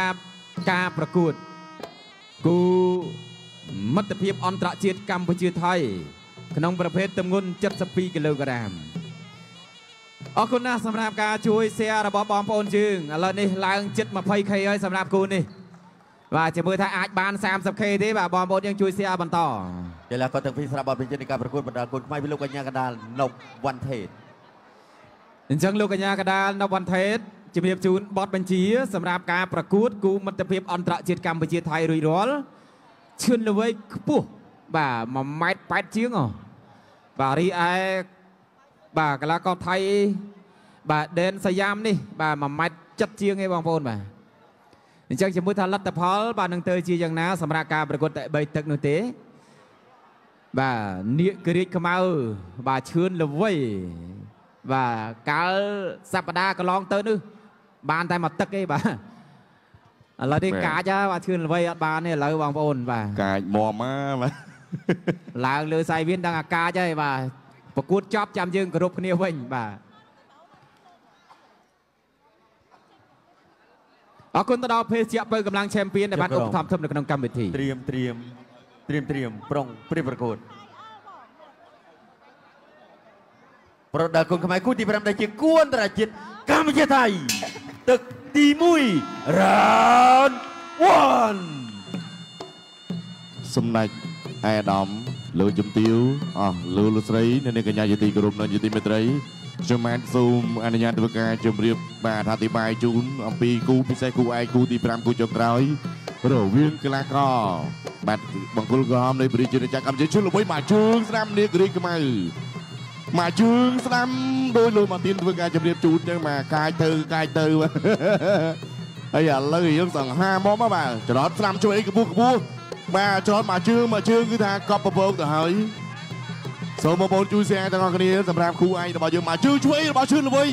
តាមការប្រកួតគូមិត្តភាពអន្តរជាតិកម្ពុជាថៃក្នុងប្រភេទទម្ងន់72គីឡូក្រាមអរគុណណាស់សម្រាប់ការជួយ share របស់បងប្អូនយើងឥឡូវនេះឡើងជិត 20k ហើយសម្រាប់គូនេះបាទចាំមើលថាអាចបាន 30k ទេបាទបងប្អូនយើងជួយ share បន្តកីឡាករទាំងពីរស្រាប់បទបញ្ជានៃការប្រកួតបណ្ដាគុណខ្មែរពីលោកកញ្ញាកណ្ដាលនប់វ៉ាន់ថេតអញ្ចឹងលោកកញ្ញាកដាលនៅវ៉ាន់ថេត ជំរាបជូនបទបញ្ជា សម្រាប់ការប្រកួតគូមិត្តភាពអន្តរជាតិកម្ពុជាថៃរួចរាល់ឈឿនល្វីខ្ពស់បាទ1ម៉ែត្រ8ជាងហ៎បាទរីឯបាទកីឡាករថៃបាទដេនសយ៉ាមនេះ បាទ1ម៉ែត្រ7ជាងឯងបងប្អូនបាទអញ្ចឹងជាមួយថាលទ្ធផល បាទនឹងទៅជាយ៉ាងណា សម្រាប់ការប្រកួតតែ3ទឹកនោះទេ បាទនាគរាជខ្មៅបាទឈឿនល្វីបាទកាលសប្តាហ៍កន្លងទៅនេះ បានតែមួយទឹកទេបាទឥឡូវនេះបាទកាចហើយបាទឈឿនល្វីអត់បានទេឥឡូវបងប្អូនបាទកាចមមមកបាទឡើងលើសៃវៀនដល់អាកាចហើយបាទប្រកួតចប់ចាំយើងគោរពគ្នាវិញបាទអរគុណទៅដល់ភេសជ្ជៈបើកម្លាំងឆេមពីនដែលបានឧបត្ថម្ភធំនៅក្នុងកម្មវិធីត្រៀមត្រៀមត្រៀមត្រៀមប្រុងព្រៀបប្រកួតប្រដាគុណខ្មែរគូទី5ដែលជាគួនតរជាតិកម្ពុជាថៃ ទឹកទី1 round 1សម្ដេចអេដាមលោកជំទាវអស់លោកលោកស្រីអ្នកនាងកញ្ញាជាទីគោរពនិងជាទីមេត្រីខ្ញុំបានសូមអនុញ្ញាតធ្វើការជម្រាបបាទអធិប្បាយជូនអំពីគូពិសេសគូឯកគូទី5គូចុងក្រោយរវាងកីឡាករបាទបង្គោលក្រហមនៃប្រជាជាតិកម្ពុជាជឿល្បីមកជើងស្ដាំនាគរីខ្មៅមកជើងស្ដាំ ដោយលោកមកទៀនធ្វើការជម្រាបជូនចឹងមកកាយទៅកាយទៅហើយឥឡូវយើងសង្ហាមកមកបាទច្រត់ស្ដាំជួយអីកពស់កពស់បាទច្រត់មកជើងមកជើងគឺថាកប់ប្រពងទៅហើយសូមបងប្អូនជួយ share ទាំងអស់គ្នាសម្រាប់គ្រូឯងរបស់យើងមកជើងជួយអីរបស់ជឿនល្វី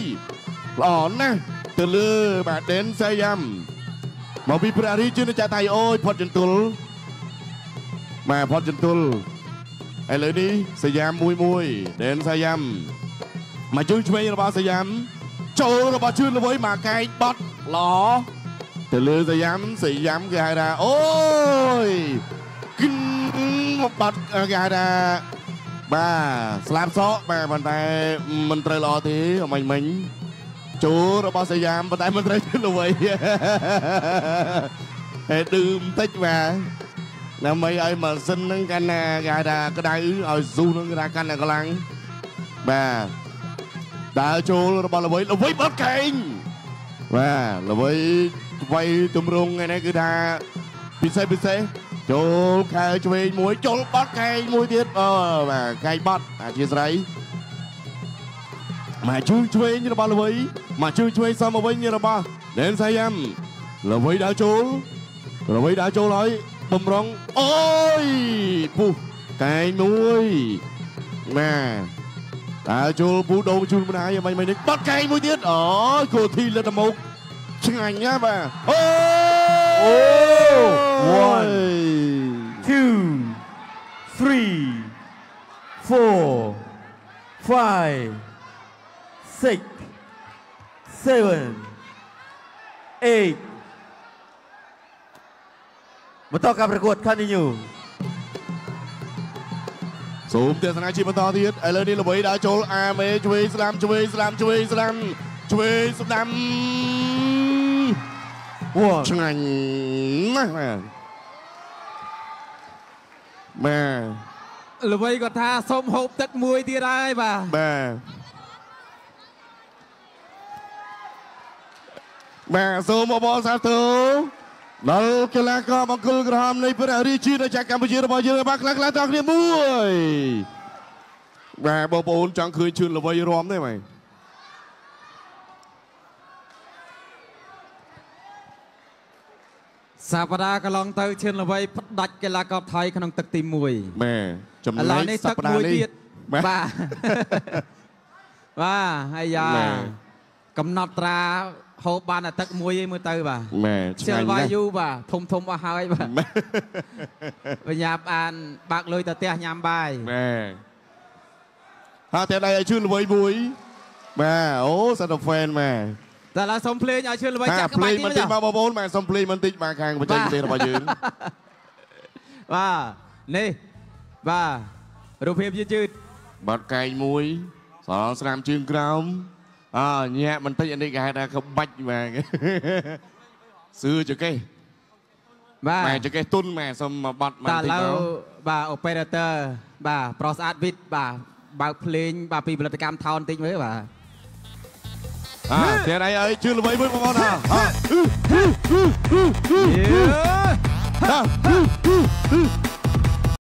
ល្អណាស់ទៅលើបាទដេនសាយ៉ាំមកពីព្រះរាជាណាចក្រថៃអូយផុតចន្ទុលបាទផុតចន្ទុលឥឡូវនេះសាយ៉ាំមួយមួយដេនសាយ៉ាំ មកជើងឆ្វេងរបស់សាយ៉ាំចូលរបស់ជឿនល្វីមកកែងបត់ល្អទៅលើសាយ៉ាំសាយ៉ាំគេហៅថាអូយគិនមកបាត់គេហៅថាបាទស្លាប់សក់បាទប៉ុន្តែមិនត្រូវល្អទេអមាញ់មិញចូលរបស់សាយ៉ាំប៉ុន្តែមិនត្រូវជឿនល្វីហើយឌឺបន្តិចបាទដើម្បីឲ្យម៉ាស៊ីនហ្នឹងកាន់តែគេហៅថាក្តៅឲ្យស៊ូហ្នឹងគេថាកាន់តែខ្លាំងបាទ ដើរចូលរបស់ល្វីល្វីបាត់កែងបាទល្វីថ្មីទម្រង់ឯនេះគឺថាពិសេសពិសេសចូលខែឆ្វេងមួយចូលបាត់កែងមួយទៀតអូបាទកែងបាត់អធិស្ឋានមកជើងឆ្វេងរបស់ល្វីមកជើងឆ្វេងសមមកវិញរបស់ដេនសាយ៉ាំល្វីដើរចូលល្វីដើរចូលហើយបំរុងអូយពុះកែងមួយបា ទដើរចូលពូដូងជូនម្ដាយមិនមិននេះបាត់កែងមួយទៀតអូយកូធីលើតមុខឆ្ងាញ់ណាស់បាទអូអូ one two three four five six seven eight បន្តការប្រកួត continue សូមទស្សនាជាបន្តទៀតឥឡូវនេះល្បីដើរចូលអាមេជួយស្ដាំជួយស្ដាំជួយស្ដាំជួយស្ដាំ one ឆ្ងាញ់ណាស់បាទបាទល្វីគាត់ថាសូមហូបទឹកមួយទៀតហើយបាទបាទបាទសូមអបអរសាទរ ដល់កីឡាករបង្គោលក្រហមនៃព្រះរាជាណាចក្រកម្ពុជារបស់យើងបាទខ្លាំងខ្លាំងតគ្នាមួយបាទបងប្អូនចង់ឃើញជឿនល្វីរំទេបាទសប្តាហ៍កន្លងទៅឈឿនល្វីផ្ដាច់កីឡាករថៃក្នុងទឹកទី1បាទចំណឥែឡូវកនេះសទឹកប្តាហ៍មួយនេះទៀតបាទបាទបាទហើយយ៉ាបាទកំណត់ត្រា ហូបបានតែទឹកមួយឯងមើលទៅបាទបាទខ្ជិឆ្ងាលញ់វាយណាស់យូរបាទធំធំអស់ហើយបាទបញ្ញាប់អានបាក់លុយទៅផ្ទះញ៉ាំបាយបាទហើយតែដៃឲ្យជឿនល្វីមួយបាទអូសាត់ហ្វេនបាទតែឡើយសុំភ្លេងឲ្យឈឿនល្បីហាចាក់ក្ភ្បាលេច់ងនេះបន្តិចមកមកបងប្អូនបាទសុំភ្លេងបន្តិចបាទខាងបច្ចេកទេសរបស់យើងបាទនេះបាទរូបភាពយឺតយឺតបាត់កែងមួយសរងស្នាមជើងក្រោម អើញាក់បន្តិចអានេះគេហៅថាក្បាច់បាទសឿចកេះបាម៉ែទចកេះទុនម៉ែសុំមកបាត់មកតាបន្តិចឡើមកបាទ operator បាទប្រុសស្អាតវិតបាទបើកភ្លេងបាទពីផលិតកម្មថោនតិចមើលបាទអើតែដៃអើយជឿល្បីមួយបងប្អូនអើអើយេដល់